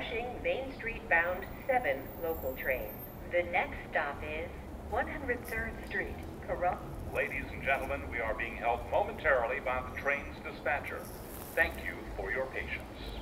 Flushing Main Street bound 7 local train. The next stop is 103rd Street, Corona. Ladies and gentlemen, we are being held momentarily by the train's dispatcher. Thank you for your patience.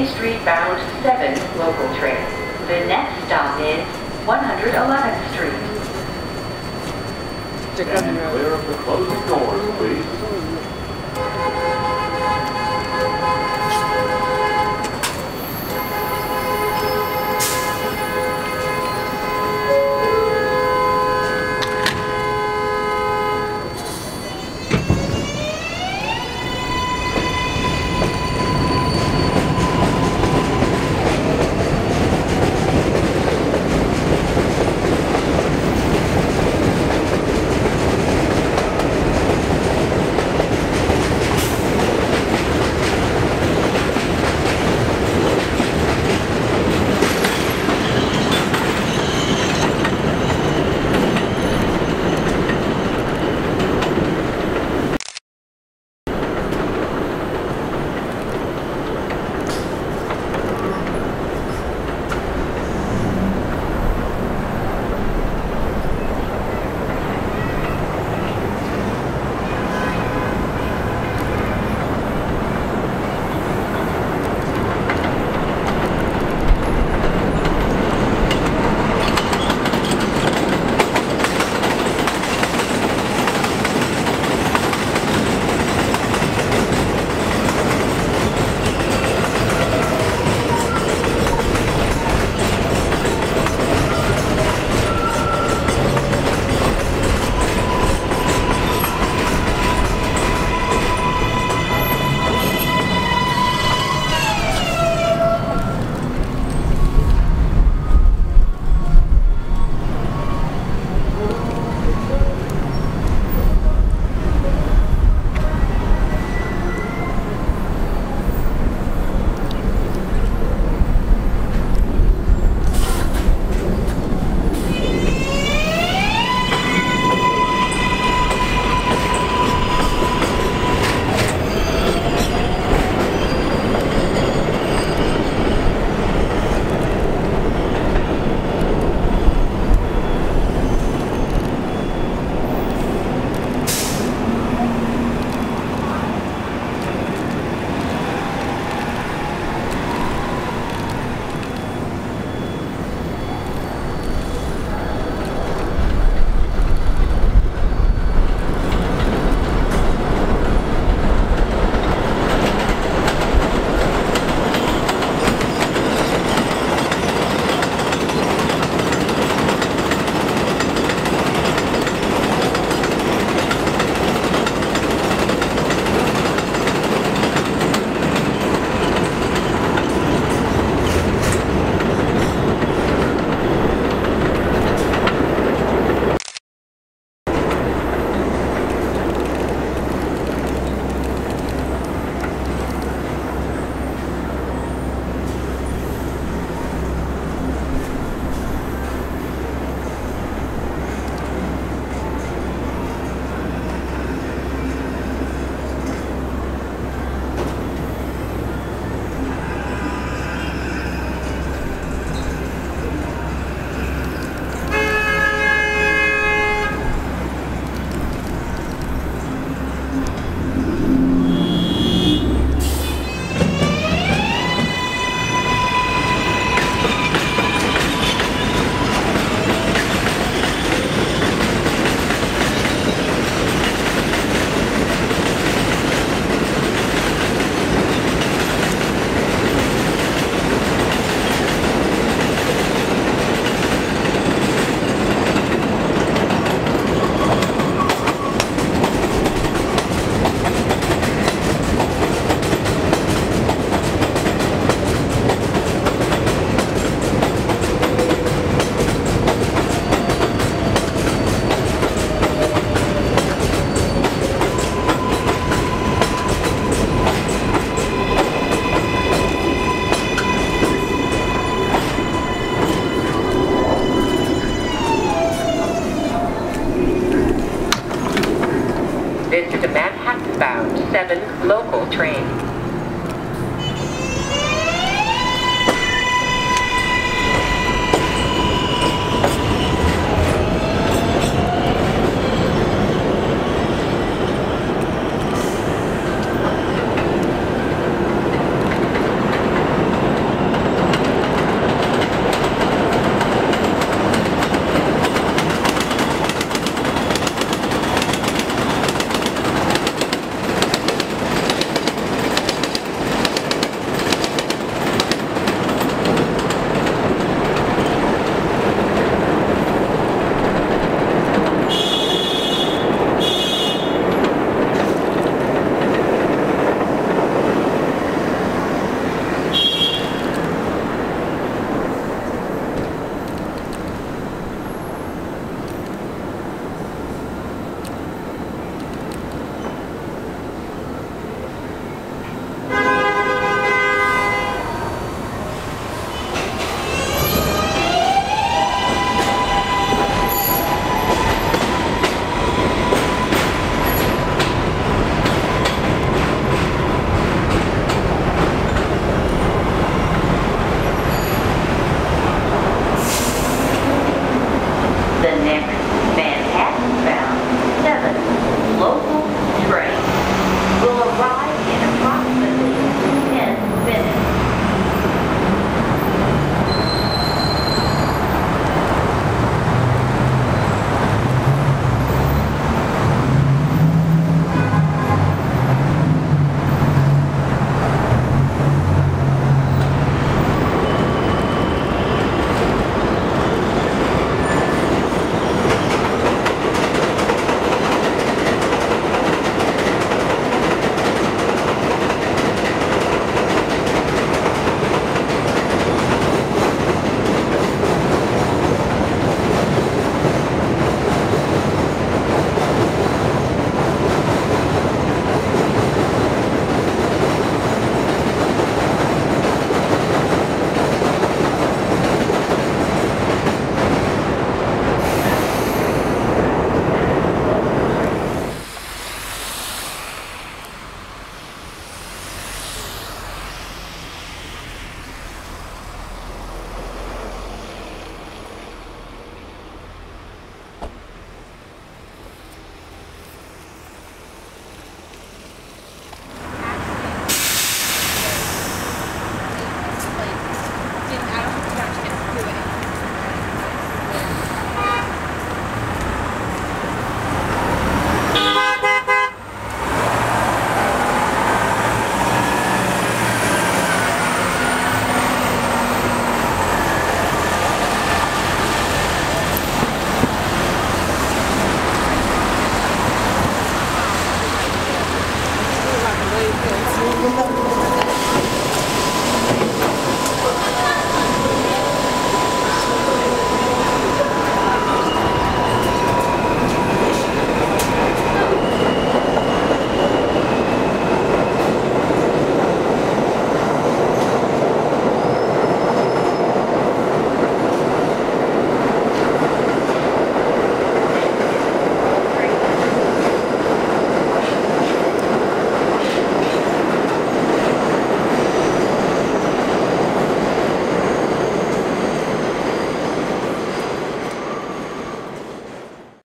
Main Street bound 7 local train. The next stop is 111th Street. Stand clear of the closing doors, please. Local train.